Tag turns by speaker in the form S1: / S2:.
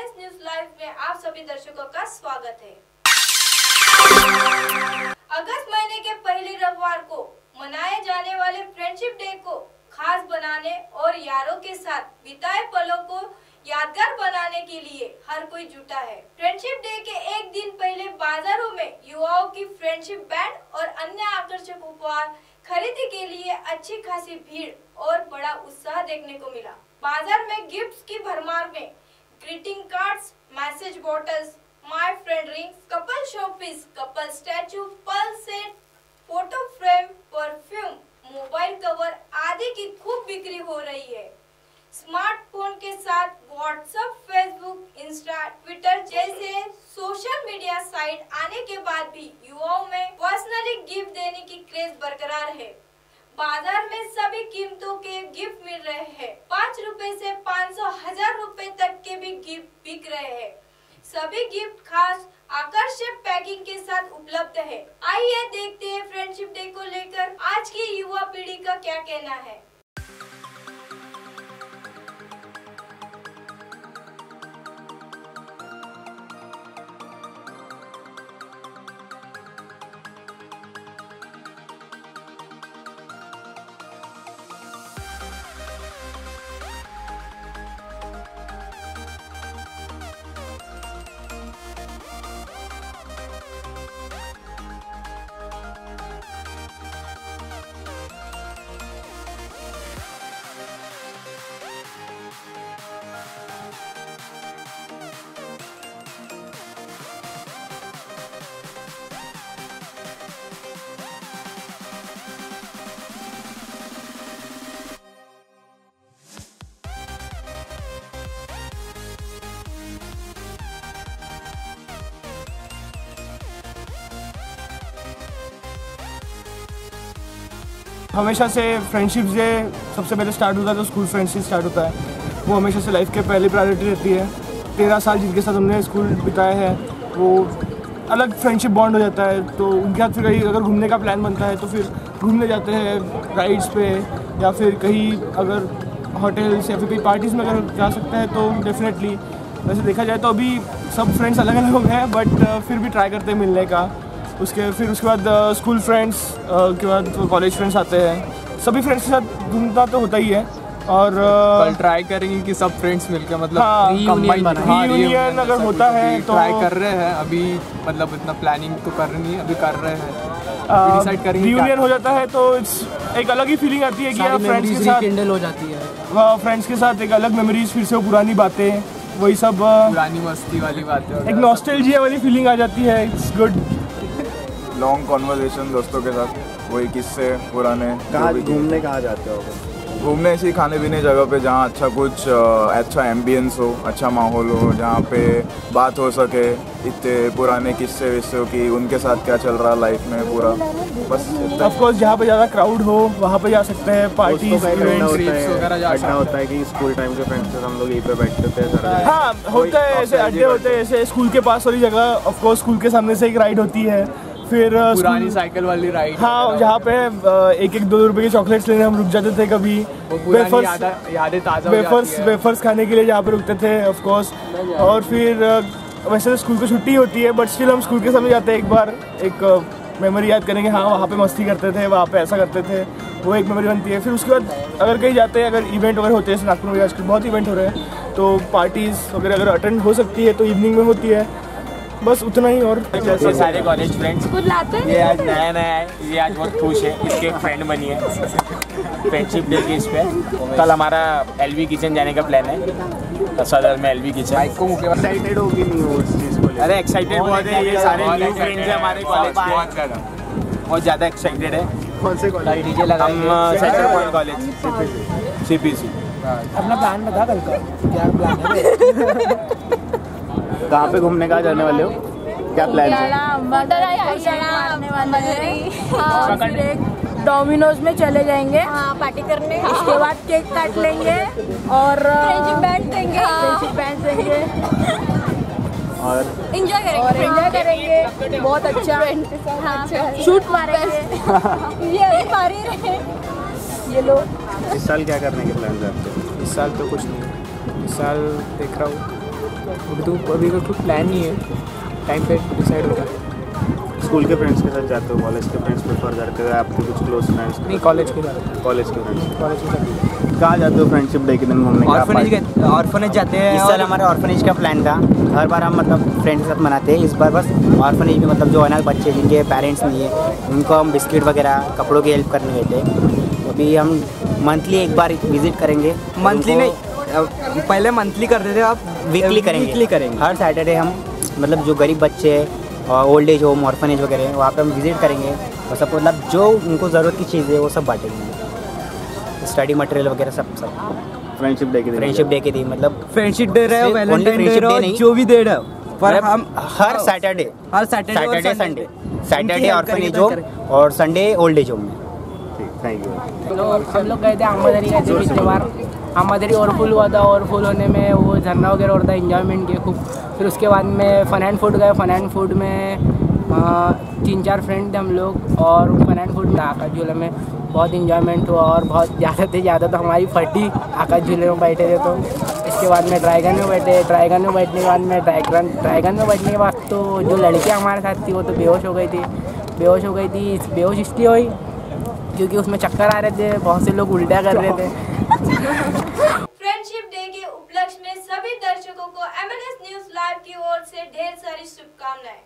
S1: MNS news live में आप सभी दर्शकों का स्वागत है। अगस्त महीने के पहले रविवार को मनाए जाने वाले फ्रेंडशिप डे को खास बनाने और यारों के साथ बिताए पलों को यादगार बनाने के लिए हर कोई जुटा है। फ्रेंडशिप डे के एक दिन पहले बाजारों में युवाओं की फ्रेंडशिप बैंड और अन्य आकर्षक उपहार खरीदी के लिए अच्छी खासी भीड़ और बड़ा उत्साह देखने को मिला। बाज़ार में गिफ्ट्स की भरमार में greeting cards message bottles my friend rings couple showpiece couple statue पल set photo frame perfume mobile cover आदि की खूब बिक्री हो रही है। स्मार्टफ़ोन के साथ व्हाट्सएप फेसबुक इंस्टा ट्विटर जैसे सोशल मीडिया साइट आने के बाद भी युवाओं में पर्सनली गिफ्ट देने की क्रेज बरकरार है। बाज़ार में सभी कीमतों के गिफ्ट मिल रहे हैं। पाँच रूपए से पाँच सौ हज़ार रूपए तक के भी गिफ्ट बिक रहे हैं। सभी गिफ्ट खास आकर्षक पैकिंग के साथ उपलब्ध है। आइए देखते हैं फ्रेंडशिप डे को लेकर आज की युवा पीढ़ी का क्या कहना है।
S2: हमेशा से फ्रेंडशिप से सबसे पहले स्टार्ट होता है तो स्कूल फ्रेंडशिप स्टार्ट होता है। वो हमेशा से लाइफ के पहले प्रायोरिटी रहती है। तेरह साल जिनके साथ हमने स्कूल बिताया है, वो अलग फ्रेंडशिप बॉन्ड हो जाता है। तो उनके साथ फिर कहीं अगर घूमने का प्लान बनता है तो फिर घूमने जाते हैं राइड्स पे या फिर कहीं अगर होटल्स या फिर कहीं पार्टीज़ में अगर जा सकते हैं तो डेफिनेटली वैसे देखा जाए तो अभी सब फ्रेंड्स अलग अलग हो गए हैं बट फिर भी ट्राई करते हैं मिलने का। उसके फिर उसके बाद स्कूल फ्रेंड्स के बाद कॉलेज फ्रेंड्स आते हैं। सभी फ्रेंड्स के साथ घूमना तो होता ही है और
S3: कल ट्राई करेंगे कि सब फ्रेंड्स मिलकर मतलब
S2: हाँ,
S3: combine- हाँ,
S2: अगर होता है तो-
S3: ट्राई कर रहे हैं अभी मतलब इतना प्लानिंग तो कर नहीं अभी कर रहे हैं। डिसाइड करेंगे क्या।
S2: रियूनियन हो जाता है तो इट्स एक अलग ही फीलिंग आती है कि यार फ्रेंड्स के साथ
S4: हो जाती है।
S2: फ्रेंड्स के साथ एक अलग मेमोरीज फिर से वो पुरानी बातें वही सब
S3: पुरानी मस्ती वाली बातें
S2: एक नॉस्टैल्जिया वाली फीलिंग आ जाती है इट्स गुड
S5: लॉन्ग कॉन्वर्जेशन दोस्तों के साथ वही किस्से पुराने
S6: कहाँ घूमने कहाँ जाते हो
S5: घूमने ऐसी खाने पीने जगह पे जहाँ अच्छा कुछ अच्छा एम्बियंस हो अच्छा माहौल हो जहाँ पे बात हो सके इतने पुराने किस्से विस्से की उनके साथ क्या चल रहा है लाइफ में पूरा। बस
S2: ऑफ़ कोर्स जहाँ पे ज़्यादा क्राउड हो वहाँ पे जा सकते हैं इवेंट्स
S6: होता
S3: वगैरह
S6: है होता है। कि स्कूल टाइम के फ्रेंड्स हम लोग यहीं पे बैठते थे
S2: हाँ होता है ऐसे अड्डे होते हैं ऐसे स्कूल के पास वाली जगह ऑफ़ कोर्स स्कूल के सामने से एक राइड होती है। फिर अ,
S3: पुरानी साइकिल वाली राइड
S2: हाँ यहाँ पे एक एक दो दो रुपए के चॉकलेट्स लेने हम रुक जाते थे कभी। वेफर्स
S3: यादें ताज़ा
S2: वेफर्स वेफर्स खाने के लिए यहाँ पे रुकते थे ऑफ़ कोर्स और फिर वैसे तो स्कूल की छुट्टी होती है बट स्टिल हम स्कूल के सामने जाते हैं एक बार। एक मेमोरी याद करेंगे हाँ वहाँ पे मस्ती करते थे वहाँ पे ऐसा करते थे। वो एक मेमोरी बनती है। फिर उसके बाद अगर कहीं जाते हैं अगर इवेंट वगैरह होते हैं नागपुर में आजकल बहुत इवेंट हो रहे हैं तो पार्टीज़ वगैरह अगर अटेंड हो सकती है तो इवनिंग में होती है। बस उतना ही और।
S7: ये सारे कॉलेज फ्रेंड्स ये आज नया नया है ये आज बहुत खुश है इसके एक फ्रेंड बनी है। फ्रेंडशिप डे के इस पे कल हमारा एलवी किचन जाने का प्लान है। तो सदर में एलवी किचन
S3: बाइक को
S6: एक्साइटेड होगी नहीं हो उस चीज़ को
S7: अरे एक्साइटेड बहुत है ये सारे न्यू फ्रेंड्स हैं हमारे कॉलेज
S3: बहुत ज़्यादा।
S7: बहुत ज़्यादा एक्साइटेड है।
S6: कौन से कॉलेज
S7: हम central point college C P C
S4: अपना प्लान बता कल का क्या प्लान है?
S6: कहाँ पे घूमने कहाँ जाने वाले हो? क्या प्लान है?
S8: हाँ, फिर एक डोमिनोज में चले जाएँगे।
S9: हाँ पार्टी करने।
S8: उसके बाद केक काट लेंगे और
S9: बैंड देंगे।
S8: फ्रेंडशिप बैंड देंगे।
S6: और?
S8: एंजॉय करेंगे। और एंजॉय करेंगे। बहुत अच्छा। हाँ शूट मारेंगे। ये अभी मार ही। रहे ये लोग
S6: इस साल क्या करने के प्लान है आपके?
S3: इस साल तो कुछ नहीं। इस साल देख रहा हूँ। अभी तो अभी तो कुछ प्लान नहीं है। टाइम पे डिसाइड होगा
S6: स्कूल के फ्रेंड्स के साथ जाते हो? कॉलेज के फ्रेंड्स प्रेफर करते हो? आपके कुछ क्लोज फ्रेंड्स
S3: नहीं कॉलेज के बाद
S6: कॉलेज के फ्रेंड्स
S3: कॉलेज के साथ
S6: कहाँ जाते हो फ्रेंडशिप डे के दिन घूमने का
S4: ऑर्फनेज ऑर्फनेज जाते हैं
S10: इस साल हमारा ऑर्फनेज का प्लान था। हर बार हम मतलब फ्रेंड्स के साथ मनाते हैं। इस बार बस ऑर्फनेज में मतलब जो अनाथ बच्चे जिनके पेरेंट्स नहीं है उनको हम बिस्किट वगैरह कपड़ों की हेल्प करने गए थे। अभी हम मंथली एक बार विज़िट करेंगे।
S4: मंथली नहीं पहले मंथली करते थे अब
S10: वीकली करेंगे।
S4: वीकली करेंगे।
S10: हर सैटरडे हम मतलब जो गरीब बच्चे और ओल्ड एज होम ऑर्फनेज वगैरह हैं, वहाँ पे हम विज़िट करेंगे। और सब मतलब जो उनको ज़रूरत की चीज़ है वो सब बांटेंगे। स्टडी मटेरियल वगैरह सब सब।
S6: फ्रेंडशिप डे के दिन
S10: फ्रेंडशिप डे के दिन मतलब
S4: फ्रेंडशिप दे रहे हो वैलेंटाइन डे रहे हो। जो भी दे रहे हो। पर
S10: मतलब
S4: हम
S10: हर सैटरडे
S4: हर सैटरडे और
S10: Saturday
S4: Sunday
S10: Sunday Saturday orphanage home और संडे ओल्ड एज होम में
S6: थैंक यू
S9: हम लोग गए थे अम्बादरी गए थे बार और फुल हुआ था और फुल होने में वो झरना वगैरह और था इन्जॉयमेंट किए खूब। फिर उसके बाद में फन एंड फ़ूड गए। फन एंड फ़ूड में तीन चार फ्रेंड थे हम लोग और फन एंड फ़ूड में आकाश झूले में बहुत इन्जॉयमेंट हुआ और बहुत ज़्यादा से ज़्यादा तो हमारी फटी आकाश झूले में बैठे थे तो। इसके बाद में ड्रैगन में बैठे। ड्रैगन में बैठने के बाद में ड्रैगन ड्रैगन में बैठने के बाद तो जो लड़कियाँ हमारे साथ थी वो तो बेहोश हो गई थी। बेहोश हो गई थी, बेहोश इसलिए हुई क्योंकि उसमें चक्कर आ रहे थे, बहुत से लोग उल्टा कर रहे थे।
S1: फ्रेंडशिप डे के उपलक्ष्य में सभी दर्शकों को एमएनएस न्यूज़ लाइव की ओर से ढेर सारी शुभकामनाएँ।